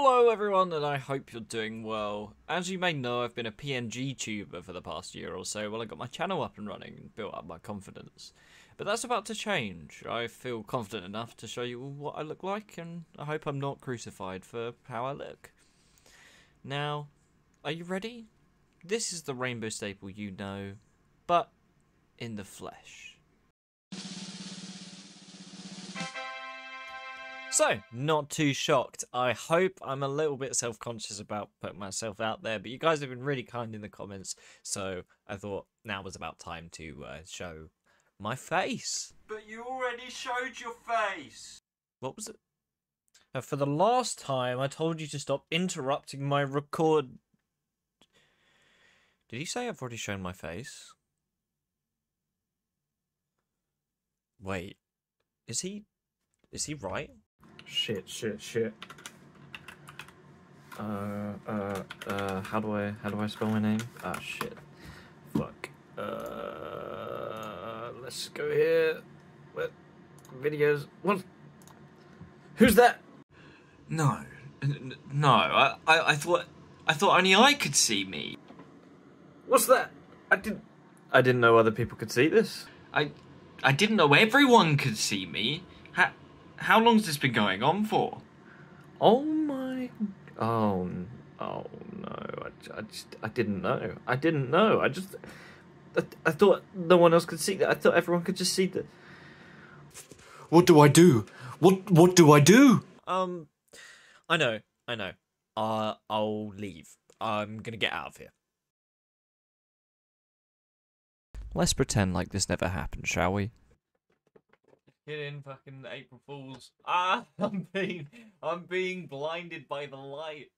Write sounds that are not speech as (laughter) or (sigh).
Hello everyone and I hope you're doing well. As you may know I've been a PNGTuber for the past year or so while I got my channel up and running and built up my confidence. But that's about to change. I feel confident enough to show you what I look like and I hope I'm not crucified for how I look. Now, are you ready? This is the RainbowStaple you know, but in the flesh. So, not too shocked. I hope I'm a little bit self conscious about putting myself out there, but you guys have been really kind in the comments, so I thought now was about time to uh, show my face. But you already showed your face. What was it? Uh, for the last time, I told you to stop interrupting my record. Did he say I've already shown my face? Wait, is he. Is he right? Shit, shit, shit. Uh, uh, uh, how do I, how do I spell my name? Ah, shit. Fuck. Uh, let's go here. What? Videos. What? Who's that? No, n- no. I, I, I thought, I thought only I could see me. What's that? I didn't, I didn't know other people could see this. I, I didn't know everyone could see me. How, how long's this been going on for? Oh my, oh, oh no, I, I just, I didn't know. I didn't know. I just, I, I thought no one else could see that. I thought everyone could just see that. What do I do? What, what do I do? Um, I know, I know. Uh, I'll leave. I'm gonna get out of here. Let's pretend like this never happened, shall we? Kidding, fucking April Fools. Ah, (laughs) I'm being, I'm being blinded by the light.